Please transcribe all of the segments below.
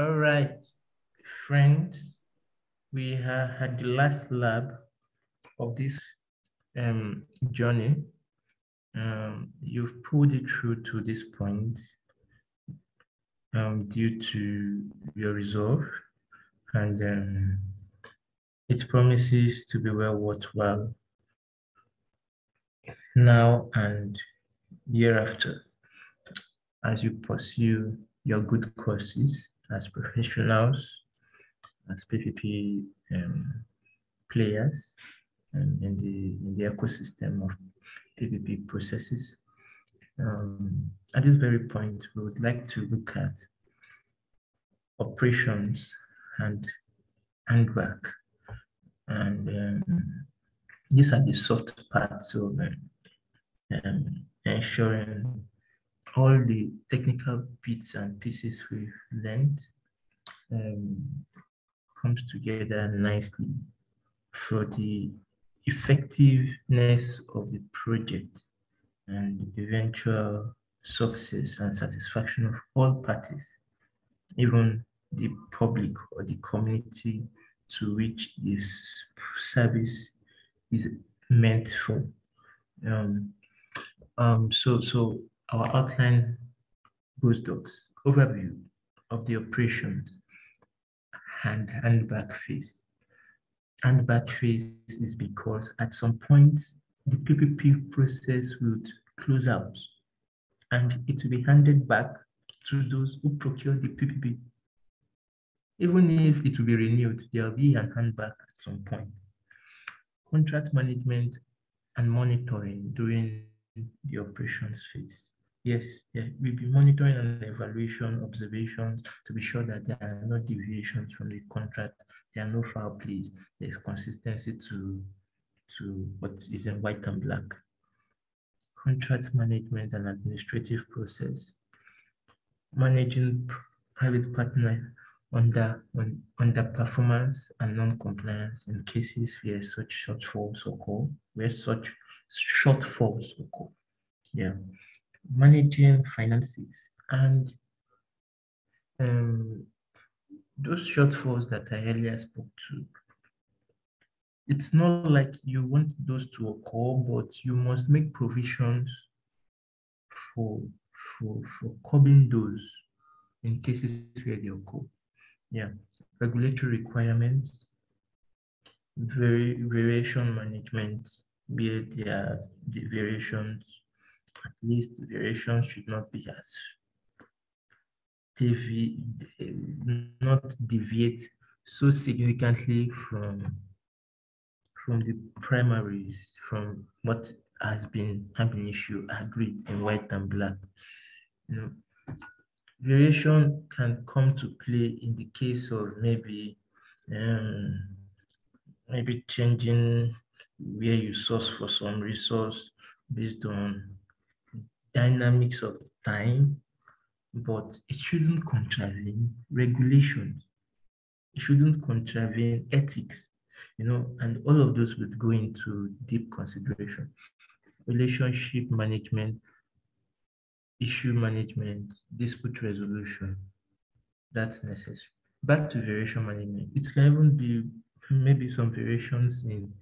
All right, friends, we have had the last lab of this um, journey. Um, you've pulled it through to this point um, due to your resolve and um, it promises to be well worthwhile now and hereafter as you pursue your good courses as professionals, as PPP um, players um, in the in the ecosystem of PPP processes. Um, at this very point, we would like to look at operations and handback. And um, these are the soft parts of um, ensuring all the technical bits and pieces we've learned um, comes together nicely for the effectiveness of the project and eventual success and satisfaction of all parties, even the public or the community to which this service is meant for. Um, um, so, so our outline goes docs, overview of the operations and back phase. And back phase is because at some point the PPP process would close out and it will be handed back to those who procure the PPP. Even if it will be renewed, there will be an handback at some point. Contract management and monitoring during the operations phase. Yes, yeah, we'll be monitoring and evaluation observations to be sure that there are no deviations from the contract, there are no foul plays, there's consistency to, to what is in white and black. Contract management and administrative process. Managing private partner under on, underperformance and non-compliance in cases where such shortfalls occur, where such shortfalls occur. Yeah managing finances and um, those shortfalls that I earlier spoke to. It's not like you want those to occur, but you must make provisions for for for curbing those in cases where they occur. Yeah, regulatory requirements, vari variation management, be there are the variations at least variation should not be as devi not deviate so significantly from from the primaries from what has been been issue agreed in white and black. You know variation can come to play in the case of maybe um, maybe changing where you source for some resource based on dynamics of time, but it shouldn't contravene regulations. It shouldn't contravene ethics, you know, and all of those would go into deep consideration. Relationship management, issue management, dispute resolution, that's necessary. Back to variation management, it can even be maybe some variations in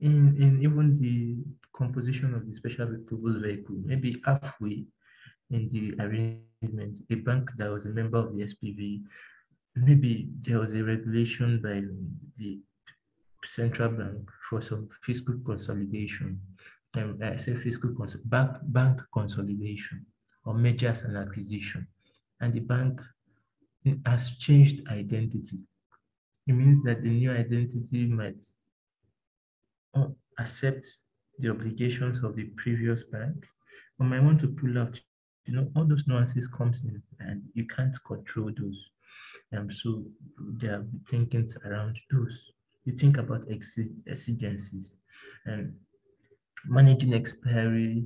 in, in even the composition of the special purpose vehicle, maybe halfway in the arrangement, a bank that was a member of the SPV, maybe there was a regulation by the central bank for some fiscal consolidation. Um, I say fiscal cons bank, bank consolidation or mergers and acquisition. And the bank has changed identity. It means that the new identity might accept the obligations of the previous bank, or might want to pull out. You know, all those nuances comes in, and you can't control those. Um, so there are thinking around those. You think about exigencies and managing expiry,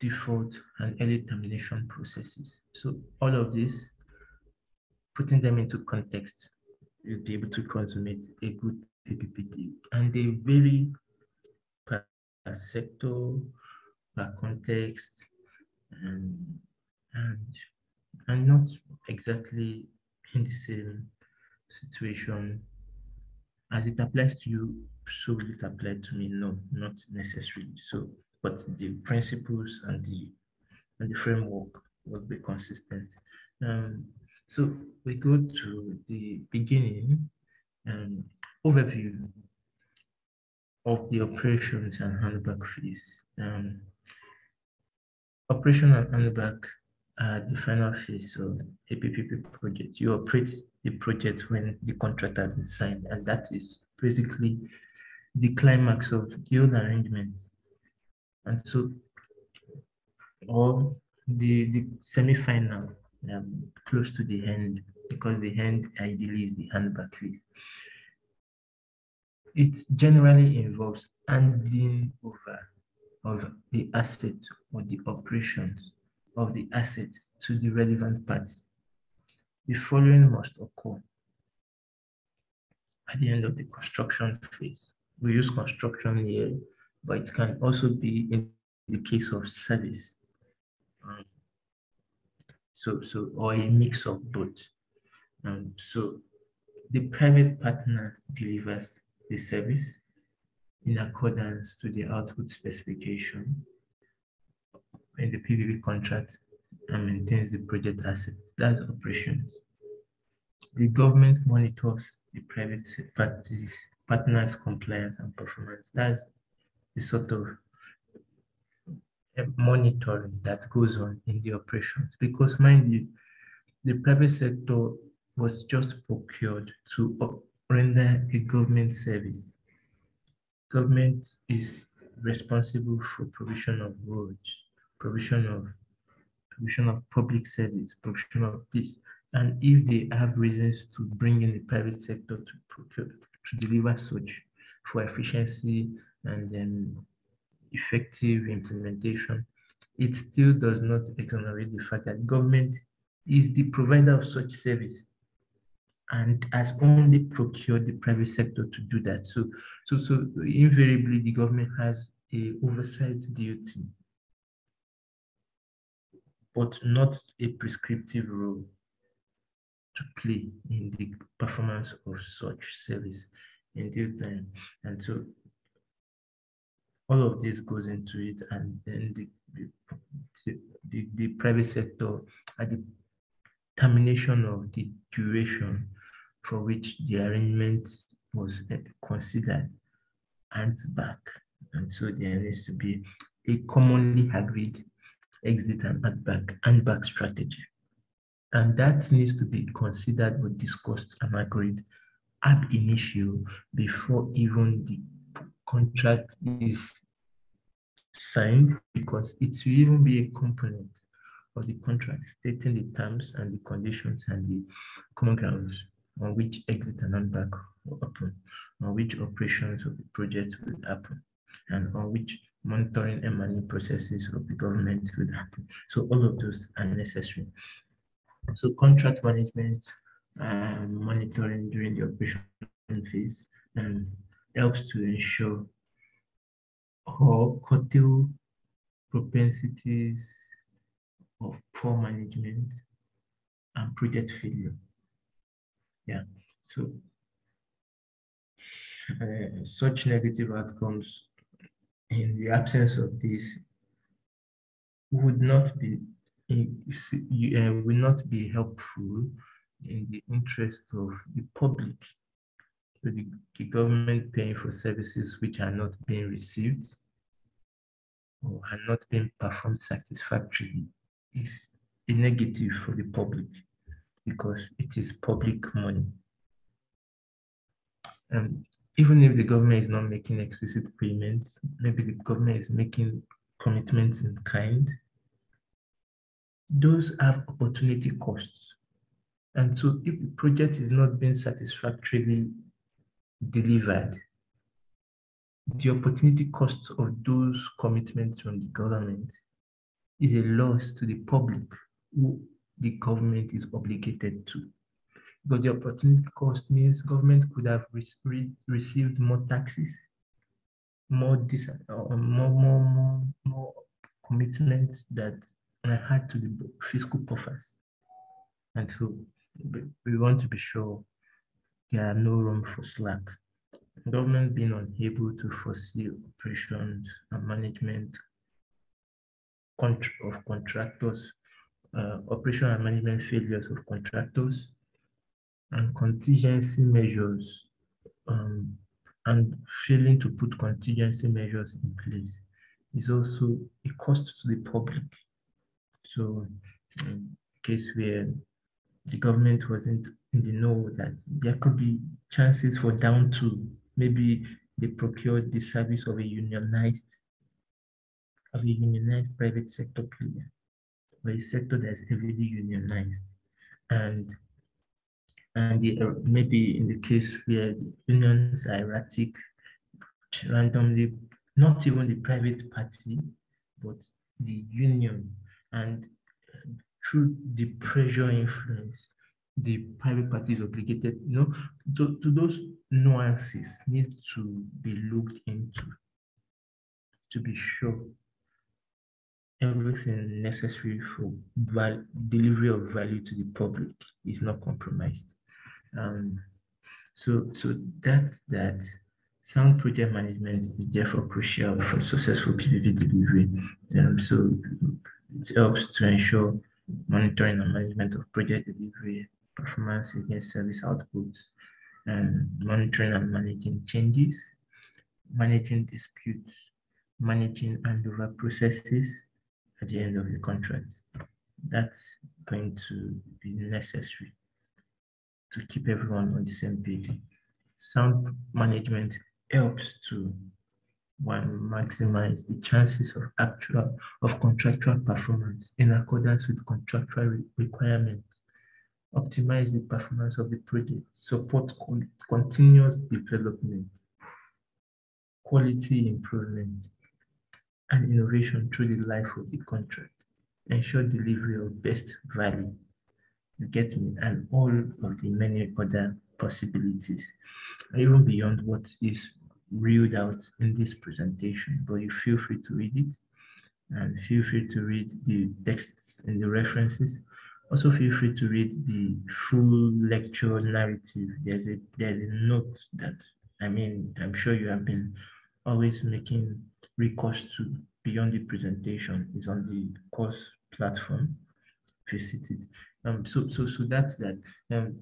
default, and early termination processes. So all of this, putting them into context, you'll be able to consummate a good PPPT, and they vary per sector, per context, and and and not exactly in the same situation as it applies to you, so it apply to me? No, not necessarily. So, but the principles and the and the framework will be consistent. Um, so we go to the beginning um, overview of the operations and handback fees. Um, operation and handback are the final phase of a PPP project. You operate the project when the contract has been signed, and that is basically the climax of the old arrangement. And so, or the, the semi-final, um, close to the end, because the end ideally is the handback phase. It generally involves handing over of the asset or the operations of the asset to the relevant party. The following must occur at the end of the construction phase. We use construction here, but it can also be in the case of service. Um, so, so, or a mix of both. Um, so the private partner delivers the service in accordance to the output specification in the PPP contract and maintains the project asset. That's operations. The government monitors the private parties, partners' compliance and performance. That's the sort of eh, monitoring that goes on in the operations. Because mind you, the private sector was just procured to render a government service. Government is responsible for provision of roads, provision of provision of public service, provision of this. And if they have reasons to bring in the private sector to procure, to deliver such for efficiency and then effective implementation, it still does not exonerate the fact that government is the provider of such service and has only procured the private sector to do that. So, so, so invariably, the government has a oversight duty, but not a prescriptive role to play in the performance of such service in due time. And so all of this goes into it, and then the, the, the, the private sector at the termination of the duration for which the arrangement was eh, considered and back. And so there needs to be a commonly agreed exit and back and back strategy. And that needs to be considered or discussed and agreed ab initio before even the contract is signed because it will even be a component of the contract stating the terms and the conditions and the common grounds on which exit and handback will happen, on which operations of the project will happen, and on which monitoring and money processes of the government will happen. So all of those are necessary. So contract management and monitoring during the operation phase um, helps to ensure or curtail propensities of poor management and project failure. Yeah, so uh, such negative outcomes in the absence of this would not be uh, will not be helpful in the interest of the public, the, the government paying for services which are not being received or are not being performed satisfactorily is a negative for the public because it is public money. And even if the government is not making explicit payments, maybe the government is making commitments in kind, those have opportunity costs. And so if the project is not being satisfactorily delivered, the opportunity costs of those commitments from the government is a loss to the public who the government is obligated to. Because the opportunity cost means government could have re received more taxes, more, dis uh, more, more, more, more commitments that had to the fiscal coffers. And so we want to be sure there are no room for slack. Government being unable to foresee operations and management of contractors, uh, operation and management failures of contractors, and contingency measures, um, and failing to put contingency measures in place is also a cost to the public. So, in case where the government wasn't in the know that there could be chances for down to maybe they procured the service of a unionized of a unionized private sector player or a sector that's heavily unionized. And and the, uh, maybe in the case where the unions are erratic randomly not even the private party but the union and through the pressure influence, the private party is obligated, you know, to, to those nuances need to be looked into to be sure everything necessary for val- delivery of value to the public is not compromised. Um, so, so that's that. Sound project management is therefore crucial for successful PPP delivery. Um, so it helps to ensure monitoring and management of project delivery, performance against service output, and monitoring and managing changes, managing disputes, managing handover processes at the end of the contract. That's going to be necessary to keep everyone on the same page. Sound management helps to one maximize the chances of actual of contractual performance in accordance with contractual re requirements, optimize the performance of the project, support con continuous development, quality improvement, and innovation through the life of the contract, ensure delivery of best value, you get me, and all of the many other possibilities, even beyond what is read out in this presentation, but you feel free to read it and feel free to read the texts and the references. Also feel free to read the full lecture narrative. There's a there's a note that I mean I'm sure you have been always making recourse to beyond the presentation is on the course platform. Visit it. Um, so so so that's that. Um,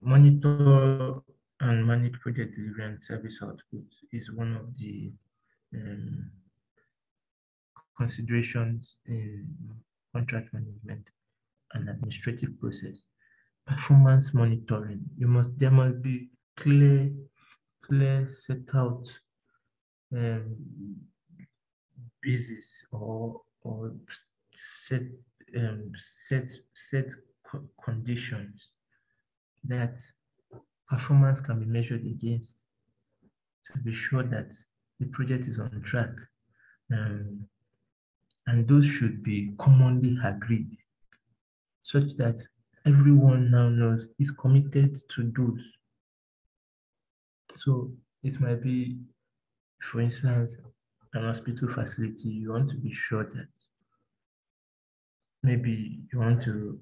monitor and manage project delivery and service output is one of the um, considerations in contract management and administrative process. Performance monitoring. You must there must be clear, clear set out um, basis or or set um, set set conditions that performance can be measured against to be sure that the project is on track. Um, and those should be commonly agreed such that everyone now knows is committed to those. So it might be, for instance, an hospital facility, you want to be sure that maybe you want to,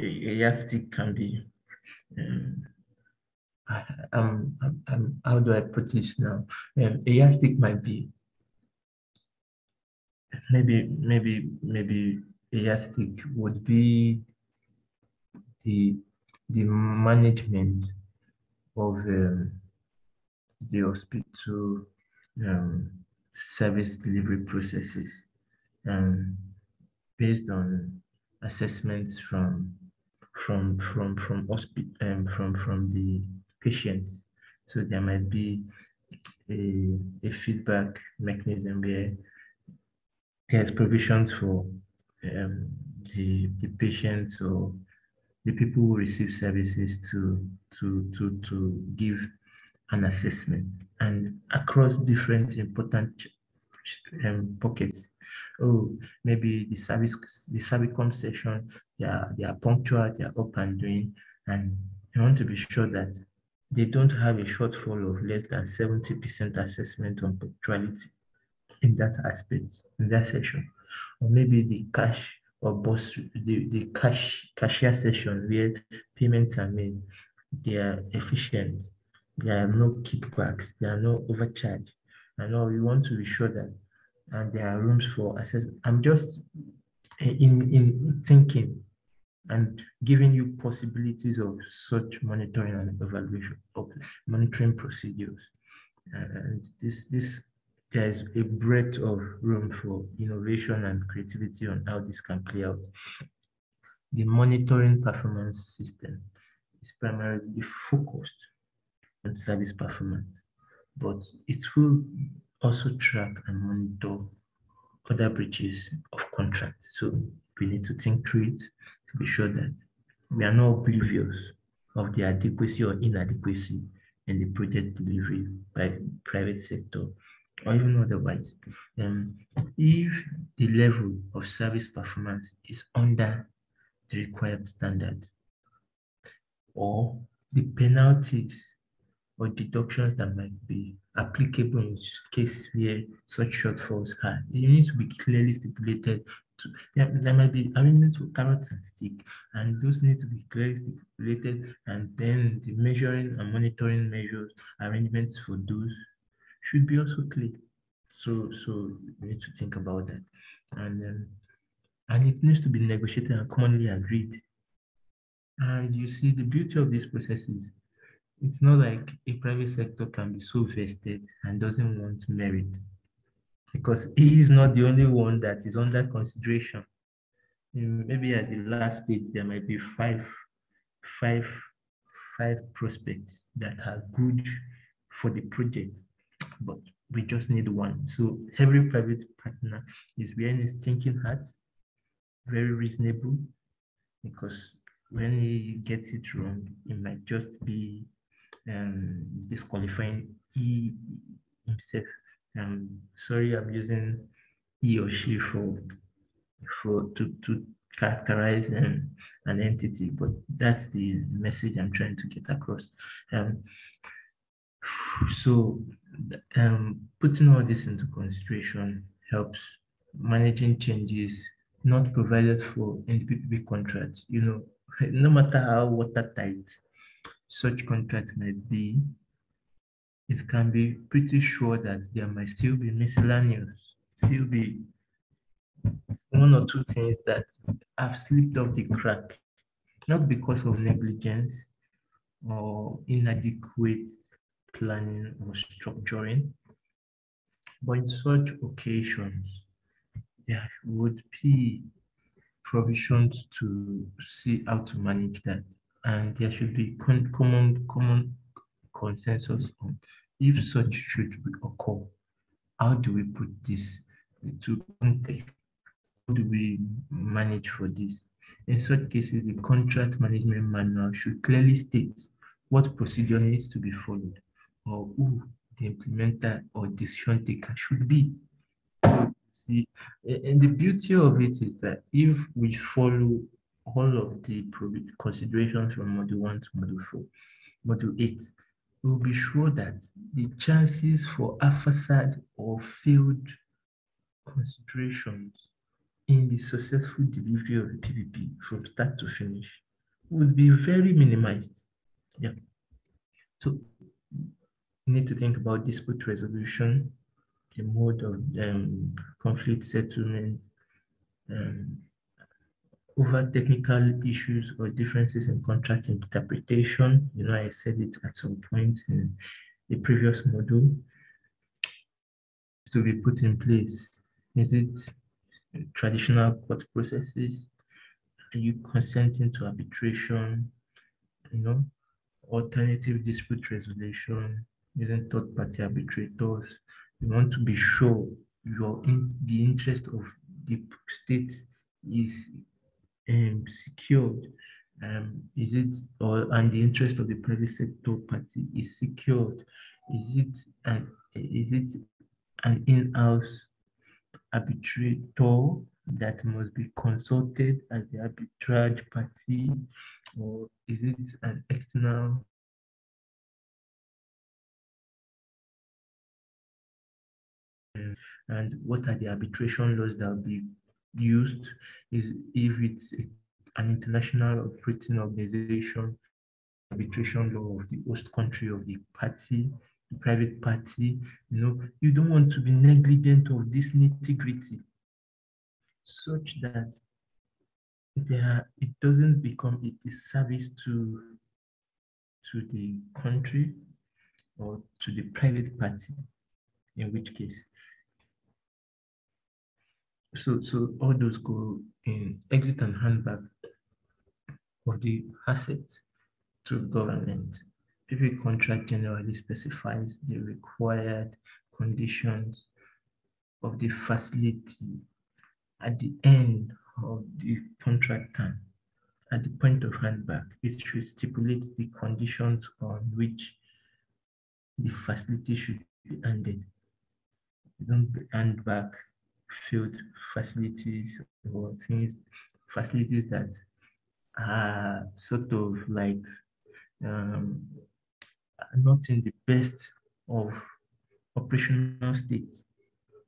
a, a yardstick can be um, um, um, how do I put this now? Um, a yardstick might be maybe, maybe, maybe a yardstick would be the the management of um, the hospital um, service delivery processes um, based on assessments from from from from um, from from the patients. So there might be a, a feedback mechanism where there's provisions for um, the, the patients or the people who receive services to, to, to, to give an assessment and across different important um, pockets. Oh, maybe the service, the Servicom session, they are, they are punctual, they are up and doing, and you want to be sure that they don't have a shortfall of less than 70% assessment on punctuality in that aspect, in that session. Or maybe the cash or boss the, the cash cashier session where payments are made, they are efficient. There are no kickbacks, there are no overcharge. And all we want to be sure that and there are rooms for assessment. I'm just eh, in in thinking and giving you possibilities of such monitoring and evaluation of monitoring procedures. And this this there's a breadth of room for innovation and creativity on how this can play out. The monitoring performance system is primarily focused on service performance, but it will also track and monitor other breaches of contracts. So we need to think through it to be sure that we are not oblivious of the adequacy or inadequacy in the project delivery by private sector or even otherwise. Um, if the level of service performance is under the required standard or the penalties or deductions that might be applicable in case where such shortfalls are, they need to be clearly stipulated. To, there, there might be arrangements for carrots and stick, and those need to be clearly stipulated, and then the measuring and monitoring measures, arrangements for those should be also clear. So, so we need to think about that, and um, and it needs to be negotiated and commonly agreed. And you see, the beauty of these process is it's not like a private sector can be so vested and doesn't want merit because he is not the only one that is under consideration. Maybe at the last stage, there might be five, five, five prospects that are good for the project, but we just need one. So every private partner is wearing his thinking hat, very reasonable, because when he gets it wrong, it might just be um, disqualifying he himself. Um, sorry, I'm using he or she for for to to characterize um, an entity, but that's the message I'm trying to get across. Um, so um, putting all this into consideration helps managing changes not provided for in the PPP contract. You know, no matter how watertight such contract might be, it can be pretty sure that there might still be miscellaneous, still be one or two things that have slipped off the crack, not because of negligence or inadequate planning or structuring, but in such occasions, there would be provisions to see how to manage that and there should be con common common consensus on if such should occur. How do we put this into context? How do we manage for this? In such cases, the contract management manual should clearly state what procedure needs to be followed or who the implementer or decision taker should be. See, and the beauty of it is that if we follow all of the considerations from module 1 to module 4. Module 8 will be sure that the chances for a facade or failed considerations in the successful delivery of the PPP from start to finish would be very minimized. Yeah. So you need to think about dispute resolution, the mode of um, conflict settlement, um, over technical issues or differences in contract interpretation. You know, I said it at some point in the previous module to be put in place. Is it traditional court processes? Are you consenting to arbitration? You know, alternative dispute resolution using third-party arbitrators. You want to be sure your in the interest of the state is um, secured? Um, is it or and the interest of the private sector party is secured? Is it an is it an in-house arbitrator that must be consulted as the arbitrage party, or is it an external and what are the arbitration laws that will be used is if it's an international operating organization, arbitration law of the host country of the party, the private party. You know, you don't want to be negligent of this nitty gritty such that there it doesn't become a disservice to to the country or to the private party, in which case. So, so all those go in exit and handback of the assets to government. PPP contract generally specifies the required conditions of the facility at the end of the contract term. At the point of handback, it should stipulate the conditions on which the facility should be ended. don't hand back field facilities or things, facilities that are sort of like um, not in the best of operational state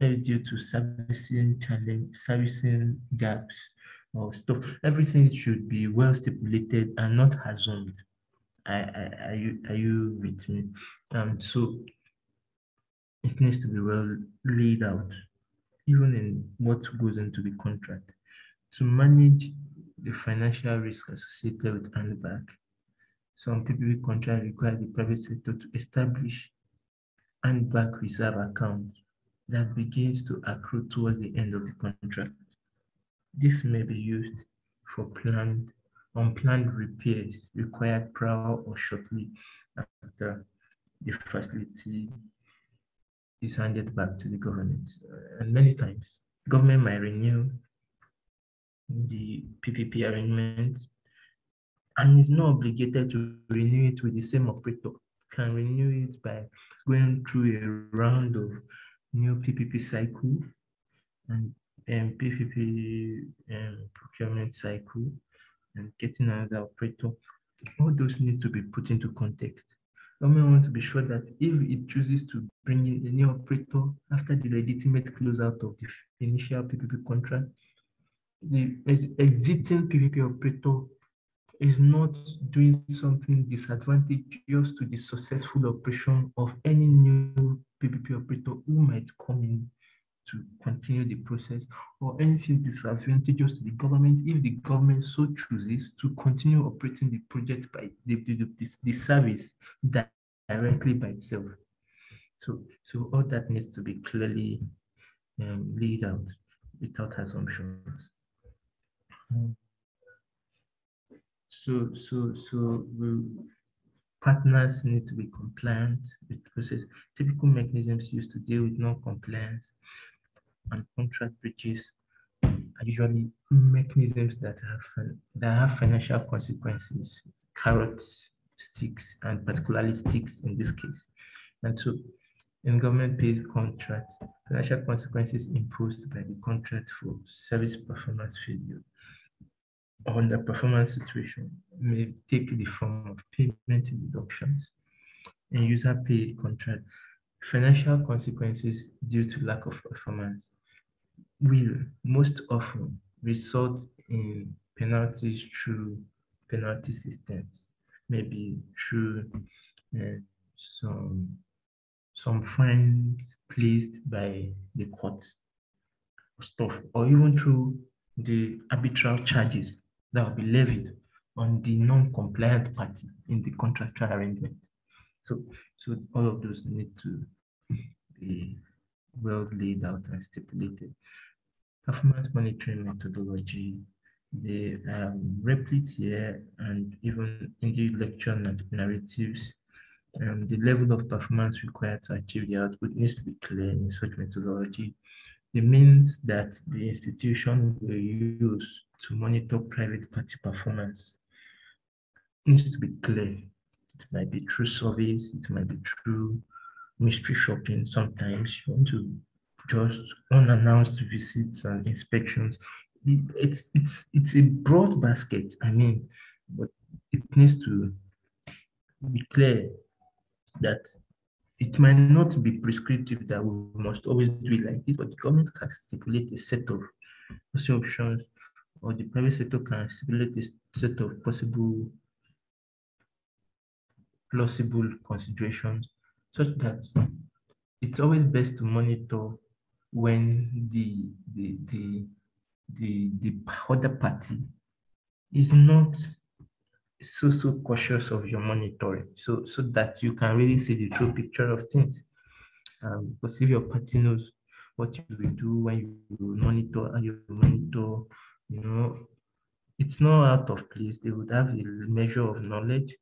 due to servicing challenge, servicing gaps or stuff. Everything should be well stipulated and not assumed. I, I, are you are you with me? Um, so it needs to be well laid out, even in what goes into the contract. To manage the financial risk associated with handback, some PPP contracts require the private sector to establish handback reserve account that begins to accrue towards the end of the contract. This may be used for planned unplanned repairs required prior or shortly after the facility is handed back to the government. Uh, and many times, government might renew the PPP arrangement and is not obligated to renew it with the same operator. Can renew it by going through a round of new PPP cycle and um, PPP um, procurement cycle and getting another operator. All those need to be put into context. Government want to be sure that if it chooses to bring in a new operator after the legitimate closeout of the initial PPP contract, the exiting PPP operator is not doing something disadvantageous to the successful operation of any new PPP operator who might come in to continue the process or anything disadvantageous to the government if the government so chooses to continue operating the project by the, the, the, the service directly by itself. So, so all that needs to be clearly um, laid out without assumptions. Um, so, so, so we, partners need to be compliant with process. Typical mechanisms used to deal with non-compliance and contract breaches are usually mechanisms that have that have financial consequences, carrots, sticks, and particularly sticks in this case. And so in government paid contracts, financial consequences imposed by the contract for service performance failure on the performance situation may take the form of payment deductions and user paid contract. Financial consequences due to lack of performance will most often result in penalties through penalty systems, maybe through uh, some some fines placed by the court stuff, or even through the arbitral charges that will be levied on the non-compliant party in the contractual arrangement. So, so all of those need to be well laid out and stipulated. Performance monitoring methodology, the um, replete and even in the lecture narratives, um, the level of performance required to achieve the output needs to be clear in such methodology. It means that the institution will use to monitor private party performance needs to be clear. It might be through surveys, it might be through mystery shopping. Sometimes you want to just unannounced visits and inspections. It's it's it's a broad basket. I mean, but it needs to be clear that it might not be prescriptive that we must always do it like this, but the government can stipulate a set of policy options, or the private sector can stipulate a set of possible plausible considerations such that it's always best to monitor when the the the the, the other party is not so so cautious of your monitoring. So so that you can really see the true picture of things. Um, because if your party knows what you will do when you monitor and you monitor you know it's not out of place. They would have a measure of knowledge.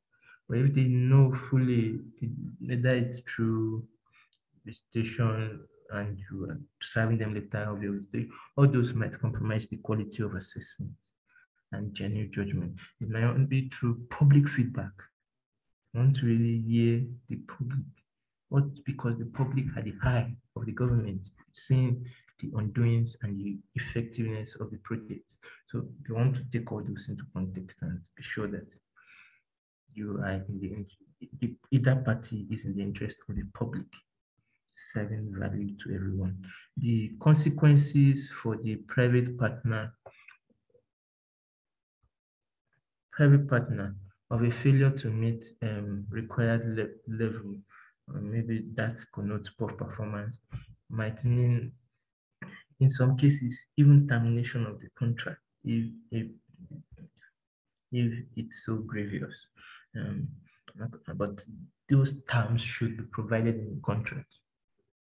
But if they know fully whether it's through visitation and you are serving them later of your all those might compromise the quality of assessment and genuine judgment. It may not be through public feedback. I want to really hear the public. What because the public had the eye of the government seeing the undoings and the effectiveness of the projects. So they want to take all those into context and be sure that you are in the, the either party is in the interest of the public serving value to everyone. The consequences for the private partner private partner of a failure to meet um, required le level, or maybe that connotes poor performance, might mean, in some cases, even termination of the contract if, if, if it's so grievous. Um, but those terms should be provided in the contract.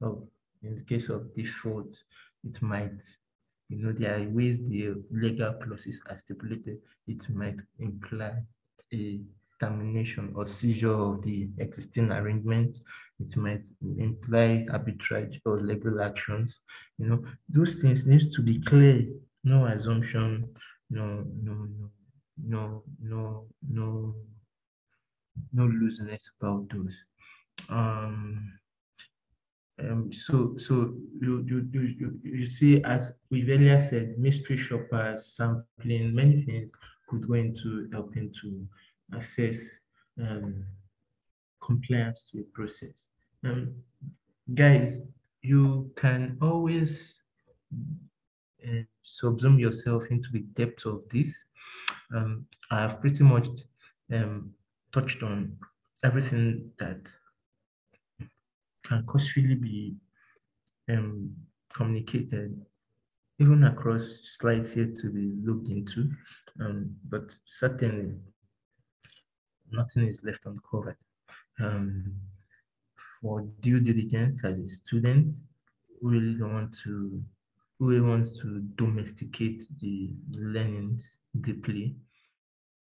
So in the case of default, it might you know, there are ways the legal clauses are stipulated. It might imply a termination or seizure of the existing arrangement. It might imply arbitrage or legal actions. You know, those things needs to be clear. No assumption. No, no, no, no, no, no, no looseness about those. Um, um, so, so you, you, you, you see, as we've earlier said, mystery shoppers, sampling, many things could go into helping to assess um, compliance to a process. Um, guys, you can always uh, subsume yourself into the depth of this. Um, I have pretty much um, touched on everything that can cautiously be um, communicated even across slides here to be looked into. Um, but certainly nothing is left uncovered. Um, for due diligence as a student, we really don't want to we want to domesticate the learnings deeply